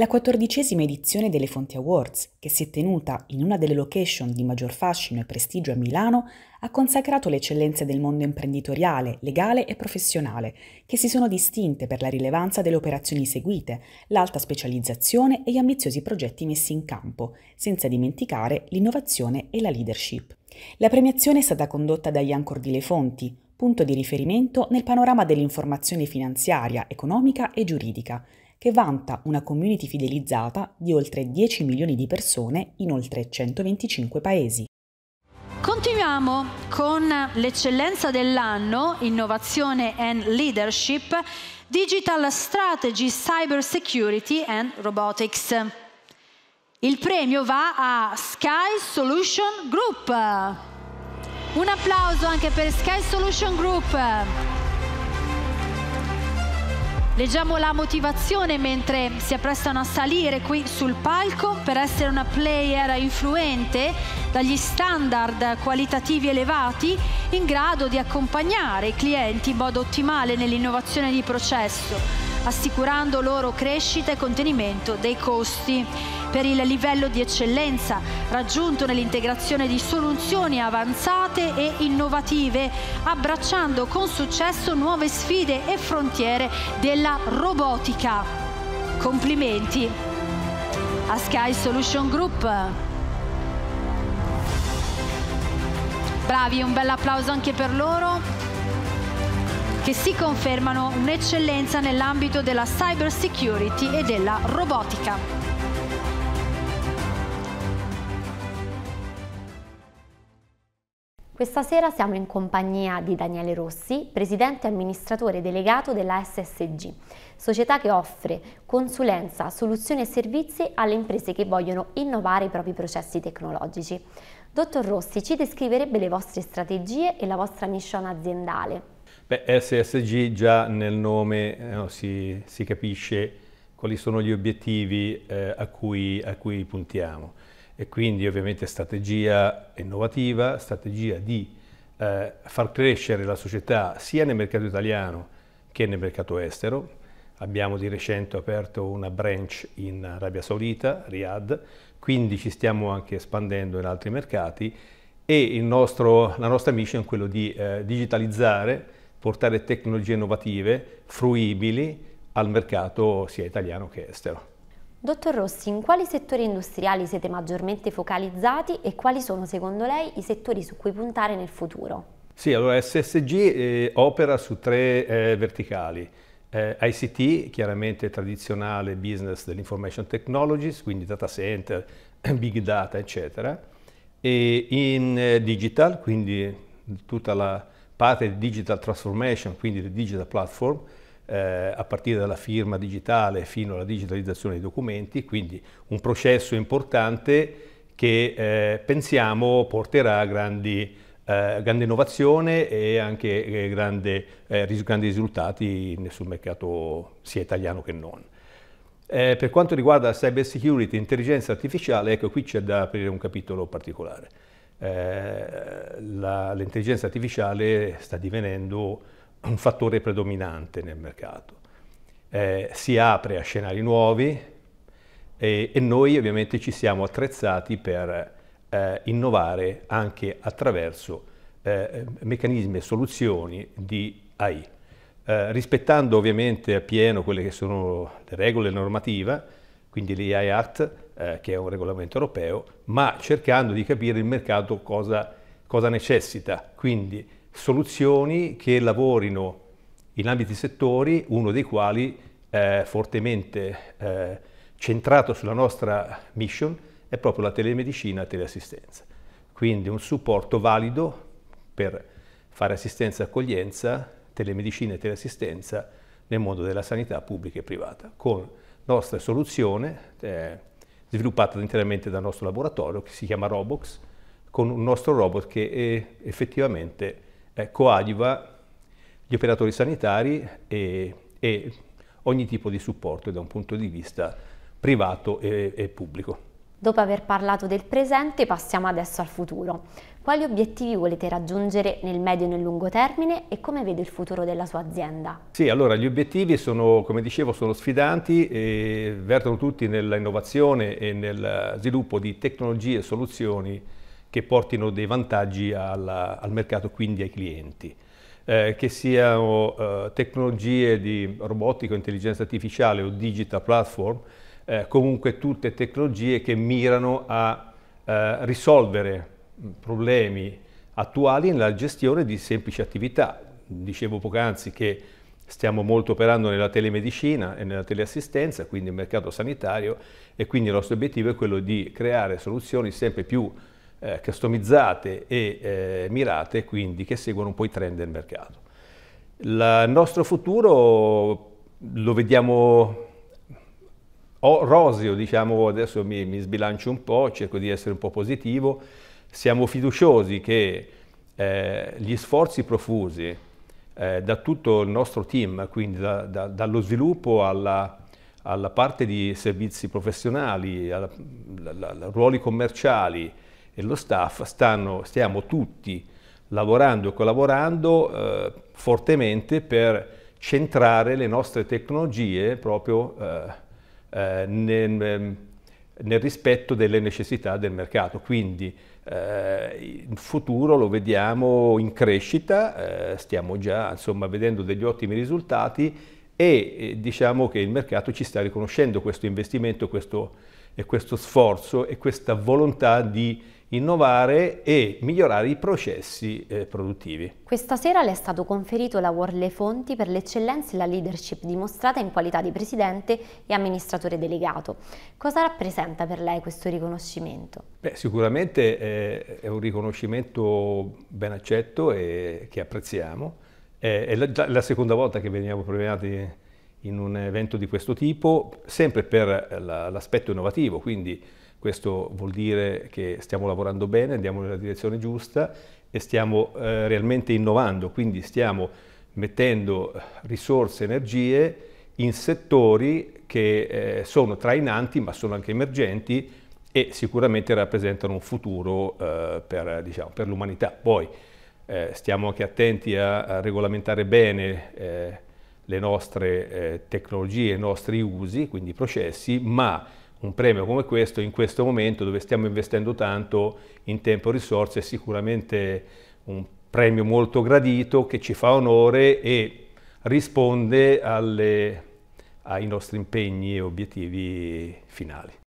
La quattordicesima edizione delle Fonti Awards, che si è tenuta in una delle location di maggior fascino e prestigio a Milano, ha consacrato le eccellenze del mondo imprenditoriale, legale e professionale, che si sono distinte per la rilevanza delle operazioni seguite, l'alta specializzazione e gli ambiziosi progetti messi in campo, senza dimenticare l'innovazione e la leadership. La premiazione è stata condotta da Iancor di Le Fonti, punto di riferimento nel panorama dell'informazione finanziaria, economica e giuridica, che vanta una community fidelizzata di oltre 10 milioni di persone in oltre 125 paesi. Continuiamo con l'eccellenza dell'anno, innovazione and leadership, digital strategy, cyber security and robotics. Il premio va a Sky Solution Group. Un applauso anche per Sky Solution Group. Leggiamo la motivazione mentre si apprestano a salire qui sul palco. Per essere una player influente dagli standard qualitativi elevati in grado di accompagnare i clienti in modo ottimale nell'innovazione di processo assicurando loro crescita e contenimento dei costi per il livello di eccellenza raggiunto nell'integrazione di soluzioni avanzate e innovative, abbracciando con successo nuove sfide e frontiere della robotica. Complimenti a Sky Solution Group. Bravi, un bel applauso anche per loro che si confermano un'eccellenza nell'ambito della cyber security e della robotica. Questa sera siamo in compagnia di Daniele Rossi, presidente e amministratore delegato della SSG, società che offre consulenza, soluzioni e servizi alle imprese che vogliono innovare i propri processi tecnologici. Dottor Rossi, ci descriverebbe le vostre strategie e la vostra mission aziendale? Beh, SSG già nel nome eh, si, si, capisce quali sono gli obiettivi eh, a, cui, a, cui, puntiamo. E quindi ovviamente strategia innovativa, strategia di eh, far crescere la società sia nel mercato italiano che nel mercato estero. Abbiamo di recente aperto una branch in Arabia Saudita, Riyadh, quindi ci stiamo anche espandendo in altri mercati. E nostro, la nostra mission è quella di eh, digitalizzare portare tecnologie innovative, fruibili al mercato sia italiano che estero. Dottor Rossi, in quali settori industriali siete maggiormente focalizzati e quali sono secondo lei i settori su cui puntare nel futuro? Sì, allora SSG eh, opera su tre eh, verticali. Eh, ICT, chiaramente tradizionale business dell'information technologies, quindi data center, big data, eccetera. E in eh, digital, quindi tutta la parte di digital transformation, quindi di digital platform, eh, a partire dalla firma digitale fino alla digitalizzazione dei documenti, quindi un processo importante che eh, pensiamo porterà grandi, eh, grande innovazione e anche eh, grande, eh, grandi risultati sul mercato sia italiano che non. Eh, per quanto riguarda cyber security intelligenza artificiale, ecco qui c'è da aprire un capitolo particolare eh, l'intelligenza artificiale sta divenendo un fattore predominante nel mercato. Eh, si apre a scenari nuovi e, e, noi ovviamente ci siamo attrezzati per eh, innovare anche attraverso eh, meccanismi e soluzioni di AI, eh, rispettando ovviamente appieno quelle che sono le regole normative, quindi l'AI Act, eh, che è un regolamento europeo, ma cercando di capire il mercato cosa, cosa necessita, quindi soluzioni che lavorino in ambiti settori, uno dei quali eh, fortemente eh, centrato sulla nostra mission è proprio la telemedicina e teleassistenza. Quindi un supporto valido per fare assistenza e accoglienza, telemedicina e teleassistenza nel mondo della sanità pubblica e privata, con nostra soluzione eh, sviluppata interamente dal nostro laboratorio che si chiama Robox, con un nostro robot che effettivamente eh, coadiuva gli operatori sanitari e, e, ogni tipo di supporto da un punto di vista privato e, e pubblico. Dopo aver parlato del presente passiamo adesso al futuro. Quali obiettivi volete raggiungere nel medio e nel lungo termine e come vede il futuro della sua azienda? Sì, allora gli obiettivi sono, come dicevo, sono sfidanti e vertono tutti nell'innovazione e nel sviluppo di tecnologie e soluzioni che portino dei vantaggi alla, al mercato, quindi ai clienti. Eh, che siano eh, tecnologie di robotica, intelligenza artificiale o digital platform, eh, comunque tutte tecnologie che mirano a eh, risolvere problemi attuali nella gestione di semplici attività. Dicevo poc'anzi che stiamo molto operando nella telemedicina e nella teleassistenza, quindi nel mercato sanitario e quindi il nostro obiettivo è quello di creare soluzioni sempre più eh, customizzate e eh, mirate, quindi che seguono un po' i trend del mercato. Il nostro futuro lo vediamo roseo, diciamo, adesso mi, mi sbilancio un po', cerco di essere un po' positivo, siamo fiduciosi che eh, gli sforzi profusi eh, da tutto il nostro team, quindi da, da, dallo sviluppo alla, alla, parte di servizi professionali, ai ruoli commerciali e lo staff, stanno, stiamo tutti lavorando e collaborando eh, fortemente per centrare le nostre tecnologie proprio eh, eh, nel, nel rispetto delle necessità del mercato. Quindi eh, il futuro lo vediamo in crescita, eh, stiamo già insomma, vedendo degli ottimi risultati e eh, diciamo che il mercato ci sta riconoscendo questo investimento questo, e questo sforzo e questa volontà di innovare e migliorare i processi eh, produttivi. Questa sera le è stato conferito l'Award Le Fonti per l'eccellenza e la leadership dimostrata in qualità di presidente e amministratore delegato. Cosa rappresenta per lei questo riconoscimento? Beh, sicuramente è, è, un riconoscimento ben accetto e che apprezziamo. È, è la, la, seconda volta che veniamo premiati in un evento di questo tipo, sempre per l'aspetto innovativo, quindi questo vuol dire che stiamo lavorando bene, andiamo nella direzione giusta e stiamo eh, realmente innovando, quindi stiamo mettendo risorse, energie in settori che eh, sono trainanti ma sono anche emergenti e sicuramente rappresentano un futuro eh, per, diciamo, per l'umanità. Poi eh, stiamo anche attenti a, a regolamentare bene eh, le nostre eh, tecnologie, i nostri usi, quindi i processi, ma un premio come questo in questo momento dove stiamo investendo tanto in tempo e risorse è sicuramente un premio molto gradito che ci fa onore e risponde alle, ai nostri impegni e obiettivi finali.